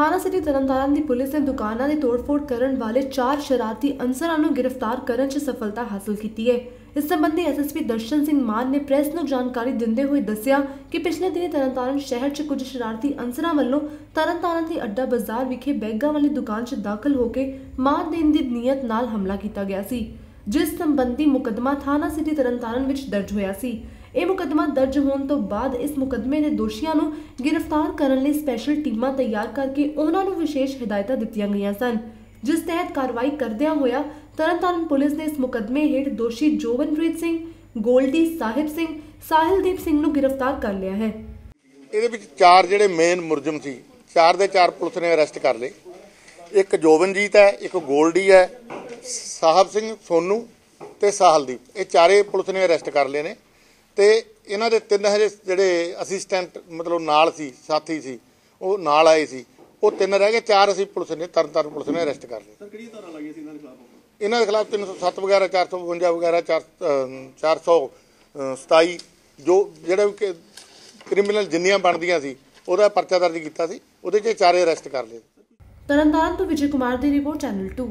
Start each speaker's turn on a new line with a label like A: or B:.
A: ਥਾਣਾ ਸਿਟੀ ਤਰਨਤਾਰਨ ਦੀ ਪੁਲਿਸ ਨੇ ਦੁਕਾਨਾਂ ਦੀ ਤੋੜਫੋੜ ਕਰਨ ਵਾਲੇ ਚਾਰ ਸ਼ਰਾਰਤੀ ਅਨਸਰਾਂ ਨੂੰ ਗ੍ਰਿਫਤਾਰ ਕਰਨ 'ਚ ਸਫਲਤਾ ਹਾਸਲ ਕੀਤੀ ਹੈ। ਇਸ ਸੰਬੰਧੀ ਐਸਐਸਪੀ ਦਰਸ਼ਨ ਸਿੰਘ ਮਾਨ ਨੇ ਪ੍ਰੈਸ ਨੂੰ ਜਾਣਕਾਰੀ ਦਿੰਦੇ ਹੋਏ ਦੱਸਿਆ ਕਿ ਪਿਛਲੇ ਦਿਨੀ ਤਰਨਤਾਰਨ ਸ਼ਹਿਰ 'ਚ ਕੁਝ ਸ਼ਰਾਰਤੀ ਅਨਸਰਾਂ ਵੱਲੋਂ ਤਰਨਤਾਰਨ ਦੀ ਅੱਡਾ ਬਾਜ਼ਾਰ ਵਿਖੇ ਬੈਗਾਂ ਵਾਲੀ ਦੁਕਾਨ 'ਚ ਦਾਖਲ ਹੋ ਕੇ ਮਾਰ ਦੇਣ ਦੀ ਨੀਅਤ ਨਾਲ ਹਮਲਾ ਕੀਤਾ ਗਿਆ ਸੀ, ਜਿਸ ਸੰਬੰਧੀ ਮੁਕੱਦਮਾ ਥਾਣਾ ਸਿਟੀ ਤਰਨਤਾਰਨ ਵਿੱਚ ਦਰਜ ਹੋਇਆ ਸੀ। ਇਹ ਮੁਕੱਦਮਾ ਦਰਜ ਹੋਣ ਤੋਂ ਬਾਅਦ ਇਸ ਮੁਕੱਦਮੇ ਦੇ ਦੋਸ਼ੀਆਂ ਨੂੰ ਗ੍ਰਿਫਤਾਰ ਕਰਨ ਲਈ ਸਪੈਸ਼ਲ ਟੀਮਾਂ ਤਿਆਰ ਕਰਕੇ ਉਹਨਾਂ ਨੂੰ ਵਿਸ਼ੇਸ਼ ਹਦਾਇਤਾਂ ਦਿੱਤੀਆਂ ਗਈਆਂ ਸਨ, ਜਿਸ ਤਹਿਤ ਕਾਰਵਾਈ ਕਰਦਿਆਂ ਹੋਇਆ ਤਰਨਤਾਰਨ ਪੁਲਿਸ ਨੇ ਇਸ ਮੁਕੱਦਮੇ ਹੇਠ ਦੋਸ਼ੀ ਜੋਵਨਪ੍ਰੀਤ ਸਿੰਘ, ਗੋਲਡੀ ਸਾਹਿਬ ਸਿੰਘ, ਸਾਹਿਲਦੀਪ ਸਿੰਘ ਨੂੰ ਗ੍ਰਿਫਤਾਰ ਕਰ ਲਿਆ ਹੈ।
B: ਇਹਦੇ ਵਿੱਚ ਚਾਰ ਜਿਹੜੇ ਮੇਨ ਮੁਰਜਮ ਸੀ, ਚਾਰ ਦੇ ਚਾਰ ਪੁਲਿਸ ਨੇ ਅਰੈਸਟ ਕਰ ਲਏ। ਇੱਕ ਜੋਬਨਜੀਤ ਹੈ, ਇੱਕ ਗੋਲਡੀ ਹੈ, ਸਾਹਿਬ ਸਿੰਘ ਸੋਨੂ ਤੇ ਸਾਹਿਲਦੀਪ। ਇਹ ਚਾਰੇ ਪੁਲਿਸ ਨੇ ਅਰੈਸਟ ਕਰ ਲਏ ਨੇ। ਤੇ ਇਹਨਾਂ ਦੇ ਤਿੰਨ ਹਜੇ ਜਿਹੜੇ ਅਸਿਸਟੈਂਟ ਮਤਲਬ ਨਾਲ ਸੀ ਸਾਥੀ ਸੀ ਉਹ ਨਾਲ ਆਏ ਸੀ। ਉਹ ਤਿੰਨ ਰਹਿ ਗਏ ਚਾਰ ਅਸੀਂ ਪੁਲਿਸ ਨੇ ਤਰਨਤਾਰਨ ਪੁਲਿਸ ਨੇ ਅਰੈਸਟ ਕਰ ਲਏ।
C: ਸਰ ਕਿਹੜੀ ਧਾਰਾ ਲਾਈਆਂ ਸੀ ਇਹਨਾਂ ਦੇ ਖਿਲਾਫ?
B: ਇਹਨਾਂ ਦੇ ਖਿਲਾਫ 307 ਵਗੈਰਾ 452 ਵਗੈਰਾ 4 427 ਜੋ ਜਿਹੜਾ ਕ੍ਰਿਮੀਨਲ ਜਿੰਨੀਆਂ ਬਣਦੀਆਂ ਸੀ ਉਹਦਾ ਪਰਚਾ ਦਰਜ ਕੀਤਾ ਸੀ। ਉਹਦੇ 'ਚ ਚਾਰੇ ਅਰੈਸਟ ਕਰ ਲਏ।
A: ਤਰਨਤਾਰਨ ਤੋਂ ਵਿਜੇ ਕੁਮਾਰ ਦੀ ਰਿਪੋਰਟ ਚੈਨਲ 2